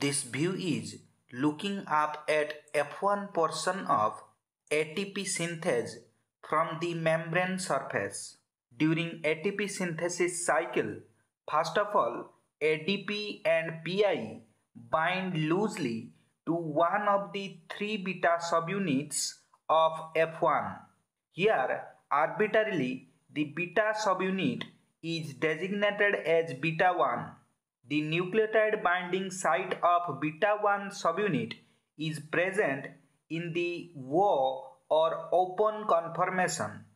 This view is looking up at F1 portion of ATP synthase from the membrane surface. During ATP synthesis cycle, first of all, ADP and PI bind loosely to one of the three beta subunits of F1. Here, arbitrarily, the beta subunit is designated as beta 1. The nucleotide binding site of beta 1 subunit is present in the O or open conformation.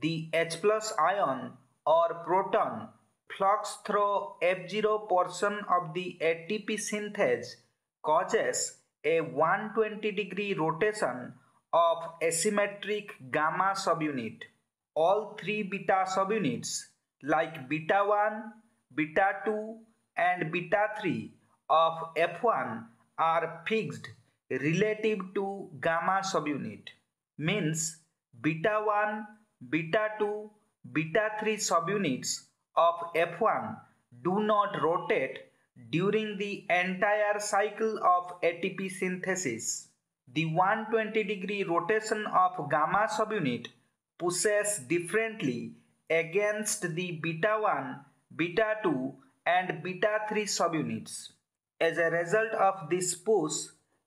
The H plus ion or proton flux through F0 portion of the ATP synthase causes a 120 degree rotation of asymmetric gamma subunit. All three beta subunits like beta 1, beta 2 and beta 3 of F1 are fixed relative to gamma subunit. Means beta 1, beta 2, beta 3 subunits of F1 do not rotate during the entire cycle of ATP synthesis. The 120 degree rotation of gamma subunit pushes differently against the beta 1, beta 2 and beta 3 subunits. As a result of this push,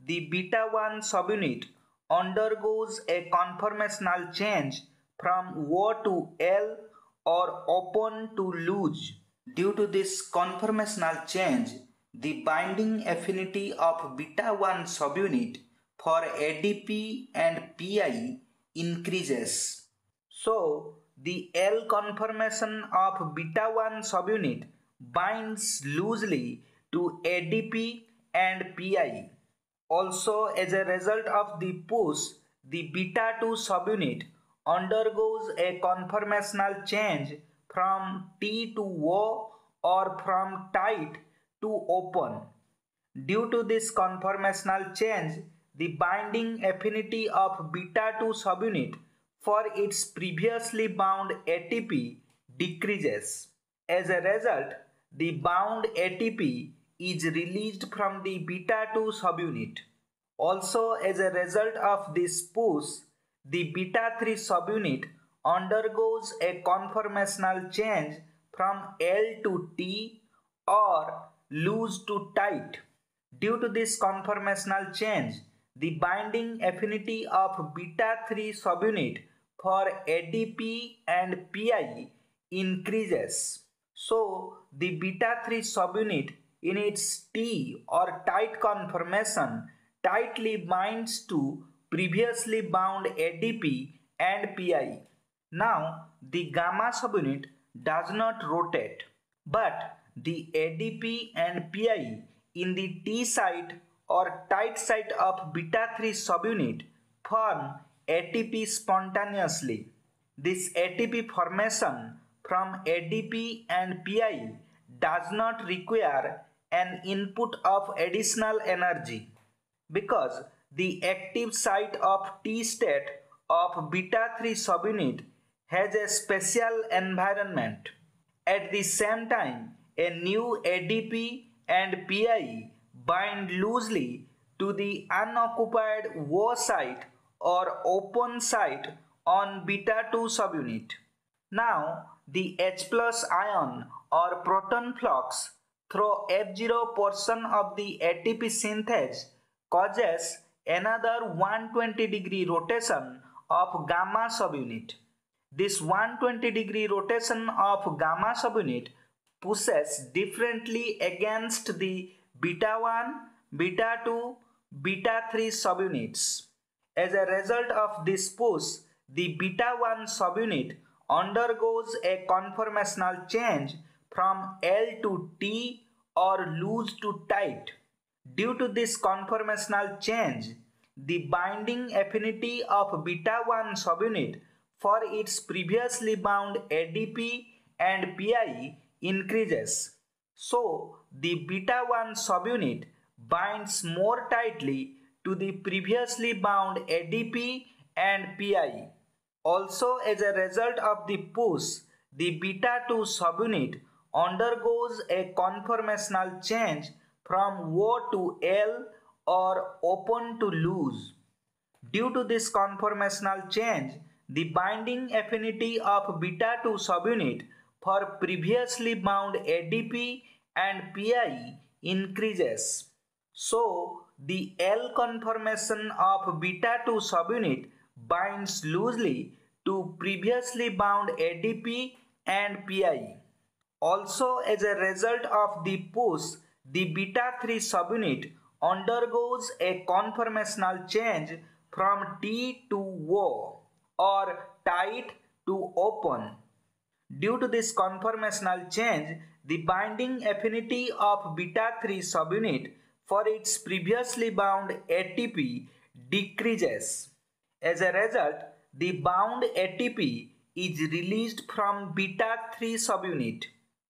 the beta 1 subunit undergoes a conformational change from O to L or open to loose. Due to this conformational change, the binding affinity of beta 1 subunit for ADP and PI increases. So, the L conformation of beta 1 subunit binds loosely to ADP and PI. Also, as a result of the push, the beta 2 subunit undergoes a conformational change from T to O or from tight to open. Due to this conformational change, the binding affinity of beta 2 subunit for its previously bound ATP decreases. As a result, the bound ATP is released from the beta 2 subunit. Also, as a result of this push, the beta 3 subunit undergoes a conformational change from L to T or loose to tight. Due to this conformational change, the binding affinity of beta 3 subunit for ADP and PI increases. So, the beta 3 subunit in its T or tight conformation tightly binds to previously bound ADP and PI. Now, the gamma subunit does not rotate, but the ADP and PI in the T site or tight site of beta 3 subunit form ATP spontaneously. This ATP formation from ADP and PI does not require an input of additional energy because the active site of T state of beta 3 subunit has a special environment. At the same time, a new ADP and PI bind loosely to the unoccupied O site or open site on beta 2 subunit. Now, the H plus ion or proton flux through F0 portion of the ATP synthase causes another 120 degree rotation of gamma subunit. This 120 degree rotation of gamma subunit pushes differently against the beta 1, beta 2, beta 3 subunits. As a result of this push, the beta 1 subunit undergoes a conformational change from L to T or loose to tight. Due to this conformational change, the binding affinity of beta 1 subunit for its previously bound ADP and PI increases. So, the beta 1 subunit binds more tightly to the previously bound ADP and PI. Also, as a result of the push, the beta 2 subunit undergoes a conformational change from O to L or open to loose. Due to this conformational change, the binding affinity of beta 2 subunit for previously bound ADP and PI increases. So, the L conformation of beta 2 subunit binds loosely to previously bound ADP and PI. Also, as a result of the push, the beta 3 subunit undergoes a conformational change from T to O or tight to open. Due to this conformational change, the binding affinity of beta 3 subunit for its previously bound ATP decreases. As a result, the bound ATP is released from beta 3 subunit.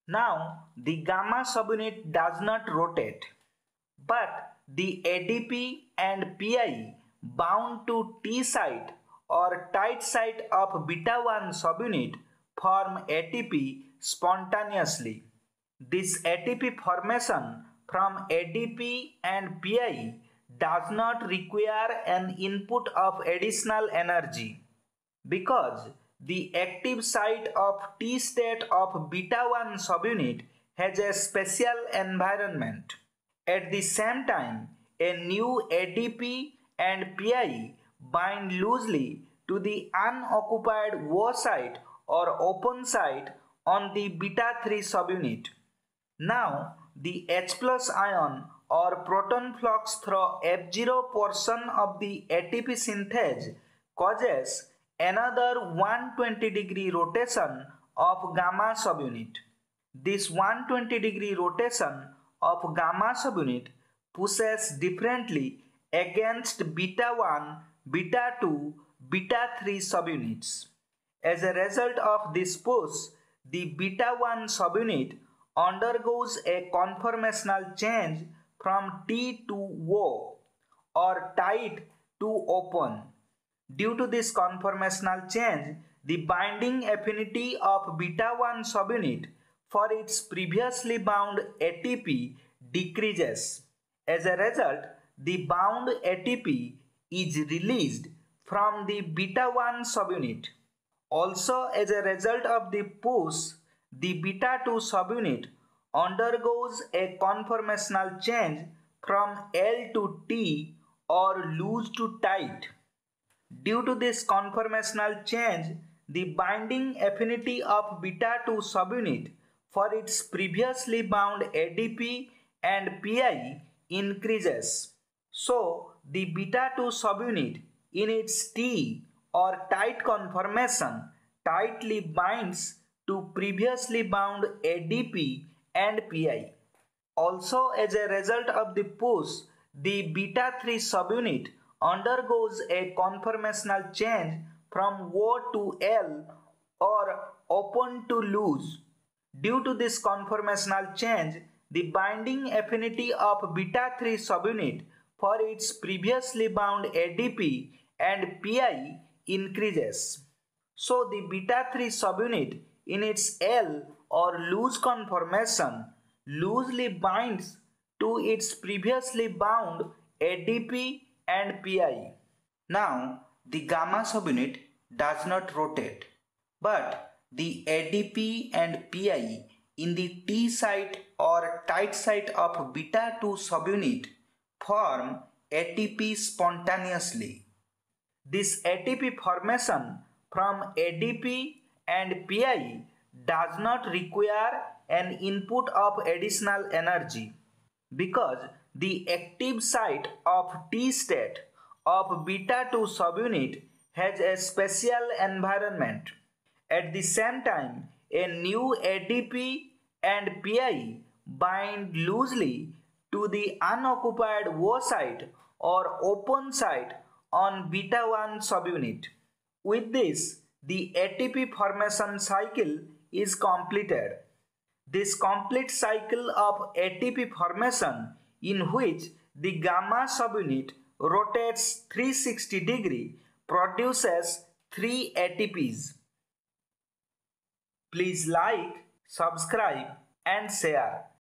Now, the gamma subunit does not rotate, but the ADP and PI bound to T site or tight site of beta 1 subunit form ATP spontaneously. This ATP formation from ADP and PI does not require an input of additional energy because the active site of T state of beta 1 subunit has a special environment. At the same time, a new ADP and PI bind loosely to the unoccupied O site or open site on the beta 3 subunit. Now, the H plus ion or proton flux through F0 portion of the ATP synthase causes another 120 degree rotation of gamma subunit. This 120 degree rotation of gamma subunit pushes differently against beta 1, beta 2, beta 3 subunits. As a result of this push, the beta 1 subunit undergoes a conformational change from T to O or tight to open. Due to this conformational change, the binding affinity of beta 1 subunit for its previously bound ATP decreases. As a result, the bound ATP is released from the beta 1 subunit. Also, as a result of the push, the beta 2 subunit undergoes a conformational change from L to T or loose to tight. Due to this conformational change, the binding affinity of beta 2 subunit for its previously bound ADP and PI increases. So, the beta 2 subunit in its T or tight conformation tightly binds to previously bound ADP and PI. Also, as a result of the push, the beta 3 subunit undergoes a conformational change from O to L or open to loose. Due to this conformational change, the binding affinity of beta 3 subunit for its previously bound ADP and PI increases. So the beta 3 subunit in its L or loose conformation loosely binds to its previously bound ADP and PI. Now, the gamma subunit does not rotate, but the ADP and PI in the T site or tight site of beta 2 subunit form ATP spontaneously. This ATP formation from ADP and PI does not require an input of additional energy because the active site of T state of beta 2 subunit has a special environment. At the same time, a new ADP and PI bind loosely to the unoccupied O site or open site on beta 1 subunit. With this, the ATP formation cycle is completed. This complete cycle of ATP formation in which the gamma subunit rotates 360 degree produces 3 ATPs. Please like, subscribe and share.